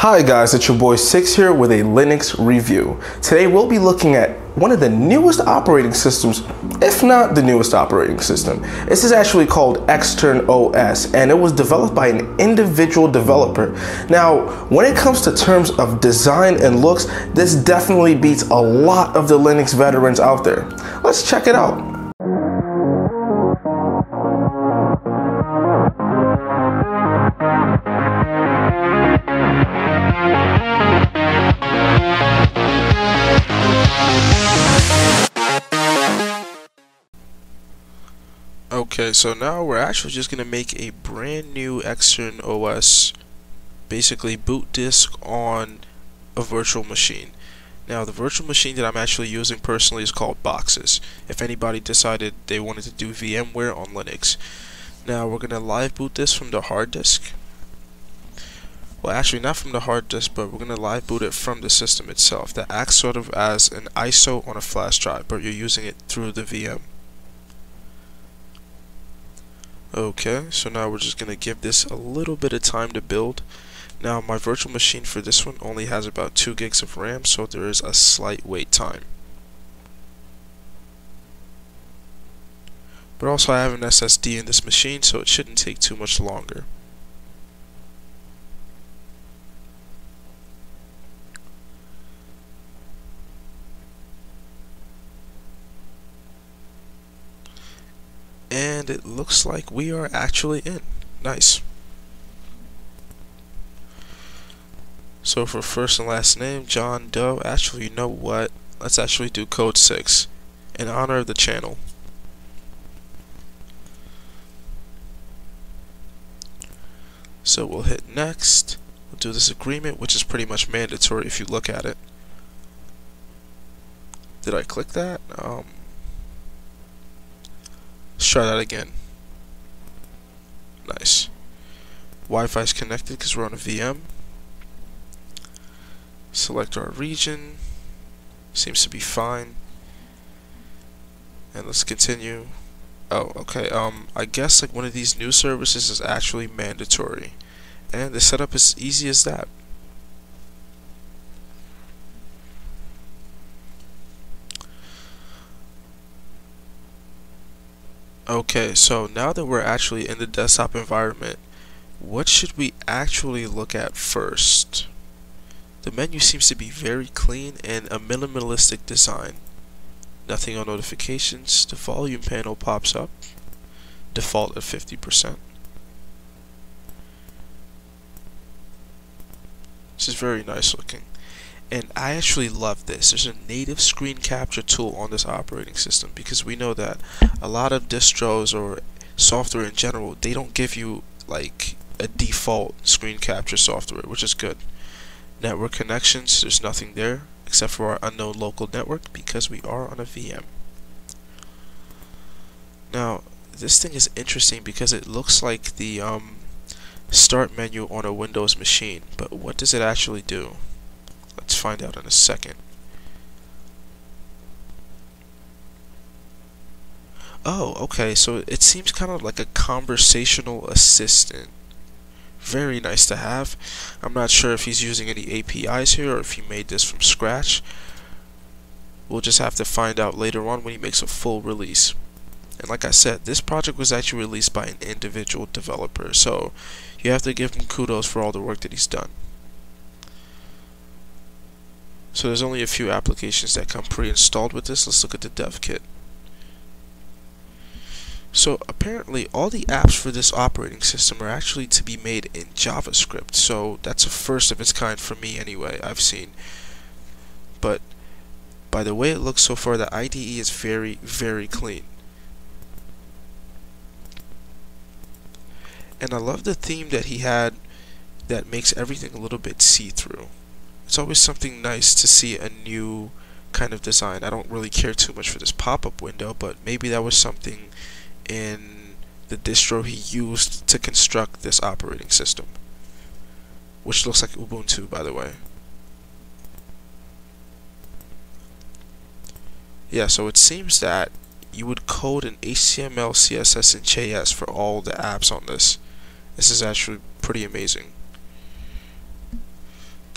Hi guys, it's your boy Six here with a Linux review. Today we'll be looking at one of the newest operating systems, if not the newest operating system. This is actually called eXtern OS and it was developed by an individual developer. Now, when it comes to terms of design and looks, this definitely beats a lot of the Linux veterans out there. Let's check it out. Okay, so now we're actually just going to make a brand new eXtern OS, basically boot disk on a virtual machine. Now the virtual machine that I'm actually using personally is called Boxes, if anybody decided they wanted to do VMware on Linux. Now we're going to live boot this from the hard disk. Well actually not from the hard disk, but we're going to live boot it from the system itself. That acts sort of as an ISO on a flash drive, but you're using it through the VM. Okay, so now we're just going to give this a little bit of time to build. Now my virtual machine for this one only has about 2 gigs of RAM, so there is a slight wait time. But also I have an SSD in this machine, so it shouldn't take too much longer. And it looks like we are actually in. Nice. So for first and last name, John Doe, actually, you know what? Let's actually do code 6 in honor of the channel. So we'll hit next. We'll do this agreement, which is pretty much mandatory if you look at it. Did I click that? Um, Let's try that again. Nice. Wi-Fi is connected because we're on a VM. Select our region. Seems to be fine. And let's continue. Oh, okay. Um, I guess like one of these new services is actually mandatory. And the setup is easy as that. Okay, so now that we're actually in the desktop environment, what should we actually look at first? The menu seems to be very clean and a minimalistic design. Nothing on notifications, the volume panel pops up, default at 50%. This is very nice looking. And I actually love this. There's a native screen capture tool on this operating system because we know that a lot of distros or software in general, they don't give you like a default screen capture software, which is good. Network connections, there's nothing there except for our unknown local network because we are on a VM. Now, this thing is interesting because it looks like the um, start menu on a Windows machine, but what does it actually do? Let's find out in a second. Oh, okay, so it seems kind of like a conversational assistant. Very nice to have. I'm not sure if he's using any APIs here or if he made this from scratch. We'll just have to find out later on when he makes a full release. And like I said, this project was actually released by an individual developer, so you have to give him kudos for all the work that he's done. So there's only a few applications that come pre-installed with this. Let's look at the dev kit. So apparently all the apps for this operating system are actually to be made in JavaScript. So that's a first of its kind for me anyway, I've seen. But by the way it looks so far, the IDE is very, very clean. And I love the theme that he had that makes everything a little bit see-through it's always something nice to see a new kind of design. I don't really care too much for this pop-up window, but maybe that was something in the distro he used to construct this operating system. Which looks like Ubuntu, by the way. Yeah, so it seems that you would code in HTML, CSS, and JS for all the apps on this. This is actually pretty amazing.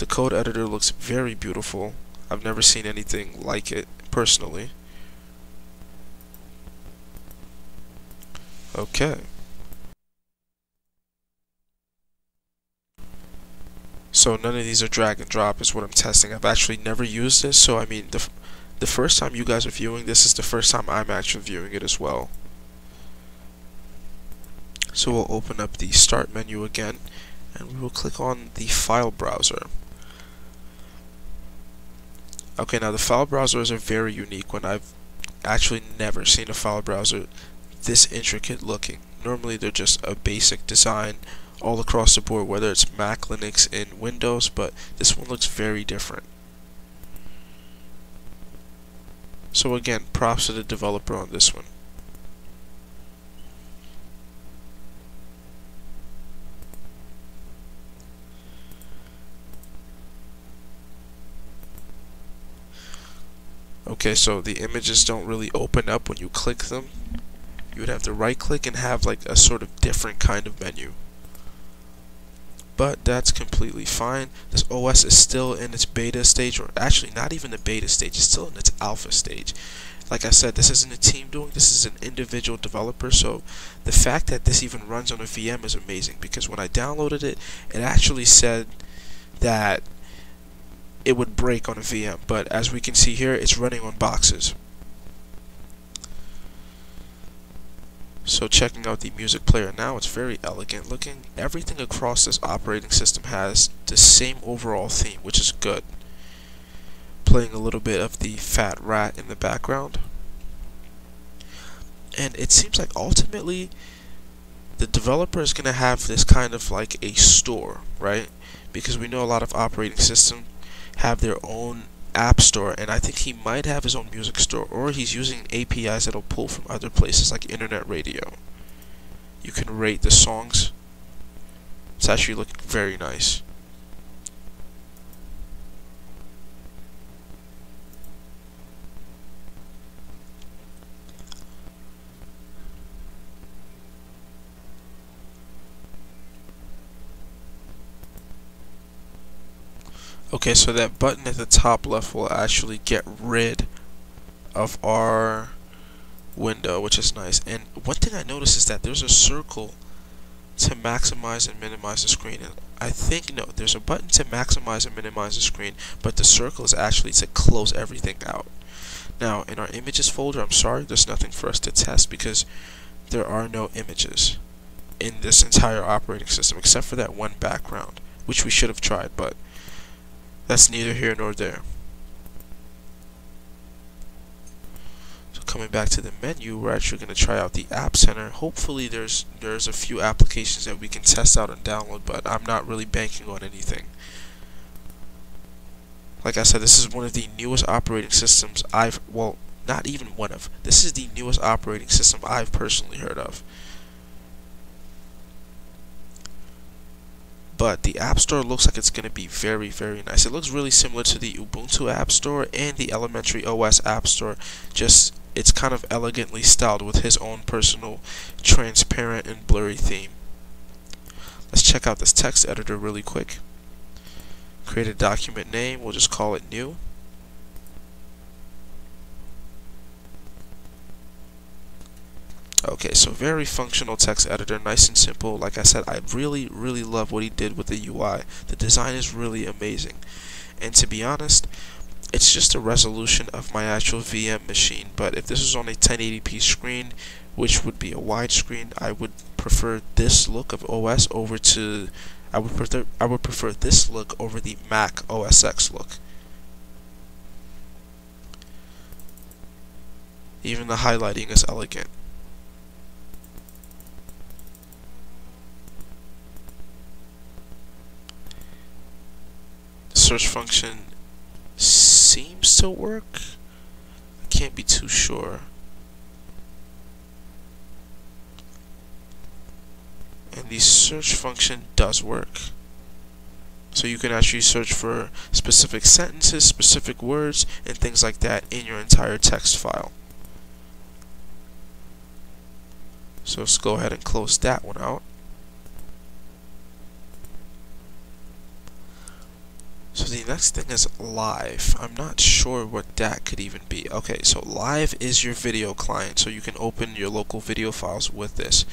The code editor looks very beautiful. I've never seen anything like it personally. Okay. So none of these are drag and drop is what I'm testing. I've actually never used this, so I mean the the first time you guys are viewing this is the first time I'm actually viewing it as well. So we'll open up the start menu again and we will click on the file browser. Okay, now the file browsers are very unique when I've actually never seen a file browser this intricate looking. Normally they're just a basic design all across the board, whether it's Mac, Linux, and Windows, but this one looks very different. So again, props to the developer on this one. Okay, so the images don't really open up when you click them. You would have to right click and have like a sort of different kind of menu but that's completely fine. This OS is still in its beta stage, or actually not even the beta stage, it's still in its alpha stage. Like I said, this isn't a team doing, this is an individual developer, so the fact that this even runs on a VM is amazing, because when I downloaded it, it actually said that it would break on a VM, but as we can see here, it's running on boxes. So checking out the music player now, it's very elegant looking. Everything across this operating system has the same overall theme, which is good. Playing a little bit of TheFatRat in the background. And it seems like ultimately the developer is going to have this kind of like a store, right? Because we know a lot of operating systems have their own app store and I think he might have his own music store or he's using APIs that'll pull from other places like internet radio. You can rate the songs. It's actually looking very nice. Okay, so that button at the top left will actually get rid of our window, which is nice. And one thing I noticed is that there's a circle to maximize and minimize the screen. And I think, no, there's a button to maximize and minimize the screen, but the circle is actually to close everything out. Now, in our images folder, I'm sorry, there's nothing for us to test because there are no images in this entire operating system except for that one background, which we should have tried, but that's neither here nor there. So coming back to the menu, we're actually going to try out the App Center. Hopefully there's there's a few applications that we can test out and download, but I'm not really banking on anything. Like I said, this is one of the newest operating systems I've, well, not even one of. This is the newest operating system I've personally heard of. But the App Store looks like it's going to be very, very nice. It looks really similar to the Ubuntu App Store and the Elementary OS App Store, just it's kind of elegantly styled with his own personal transparent and blurry theme. Let's check out this text editor really quick. Create a document name, we'll just call it new. Okay, so very functional text editor, nice and simple. Like I said, I really, really love what he did with the UI. The design is really amazing. And to be honest, it's just a resolution of my actual VM machine. But if this was on a 1080p screen, which would be a widescreen, I would prefer this look of OS over to I would prefer I would prefer this look over the Mac OS X look. Even the highlighting is elegant. Search function seems to work. I can't be too sure. And the search function does work. So you can actually search for specific sentences, specific words, and things like that in your entire text file. So let's go ahead and close that one out. The next thing is live. I'm not sure what that could even be. Okay, so live is your video client, so you can open your local video files with this.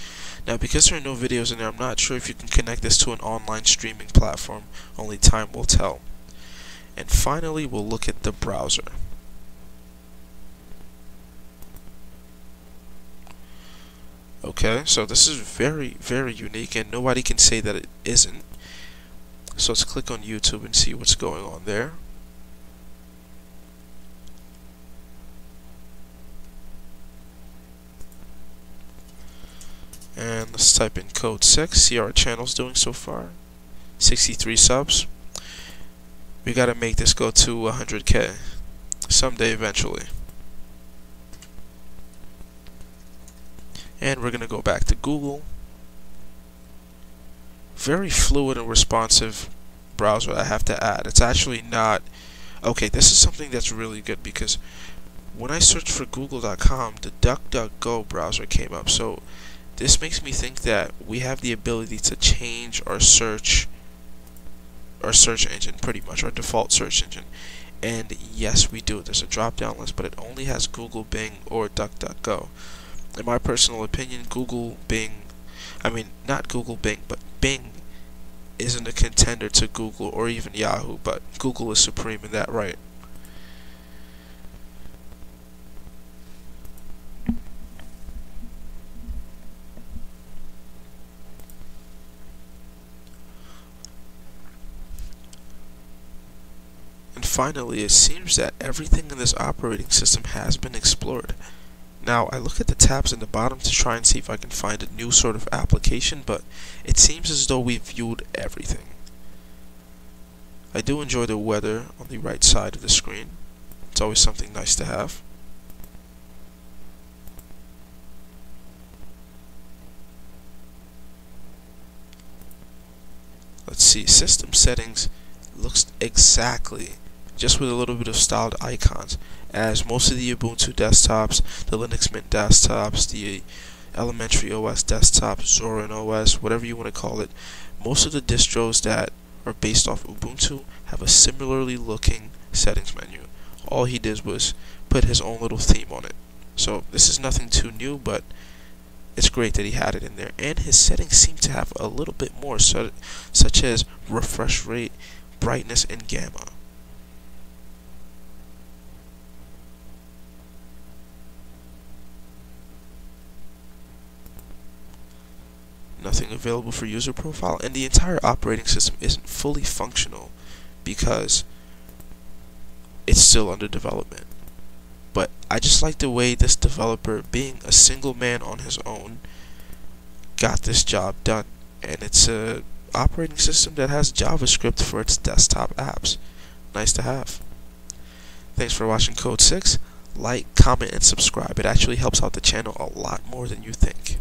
Now, because there are no videos in there, I'm not sure if you can connect this to an online streaming platform. Only time will tell. And finally, we'll look at the browser. Okay, so this is very, very unique, and nobody can say that it isn't. So let's click on YouTube and see what's going on there. And let's type in code 6, see how our channel's doing so far. 63 subs. We gotta make this go to 100k someday eventually. And we're gonna go back to Google very fluid and responsive browser I have to add. It's actually not okay, this is something that's really good because when I searched for google.com, the DuckDuckGo browser came up. So this makes me think that we have the ability to change our search our search engine pretty much our default search engine. And yes, we do. There's a drop-down list, but it only has Google, Bing, or DuckDuckGo. In my personal opinion, Google, Bing, I mean, not Google, Bing, but Bing isn't a contender to Google or even Yahoo, but Google is supreme in that right. And finally, it seems that everything in this operating system has been explored. Now, I look at the tabs in the bottom to try and see if I can find a new sort of application, but it seems as though we've viewed everything. I do enjoy the weather on the right side of the screen. It's always something nice to have. Let's see, system settings looks exactly just with a little bit of styled icons as most of the Ubuntu desktops, the Linux Mint desktops, the Elementary OS desktop, Zorin OS, whatever you want to call it, most of the distros that are based off Ubuntu have a similarly looking settings menu. All he did was put his own little theme on it. So this is nothing too new, but it's great that he had it in there. And his settings seem to have a little bit more, such as refresh rate, brightness, and gamma. Nothing available for user profile, and the entire operating system isn't fully functional because it's still under development. But I just like the way this developer, being a single man on his own, got this job done. And it's a operating system that has JavaScript for its desktop apps. Nice to have. Thanks for watching Code 6. Like, comment, and subscribe. It actually helps out the channel a lot more than you think.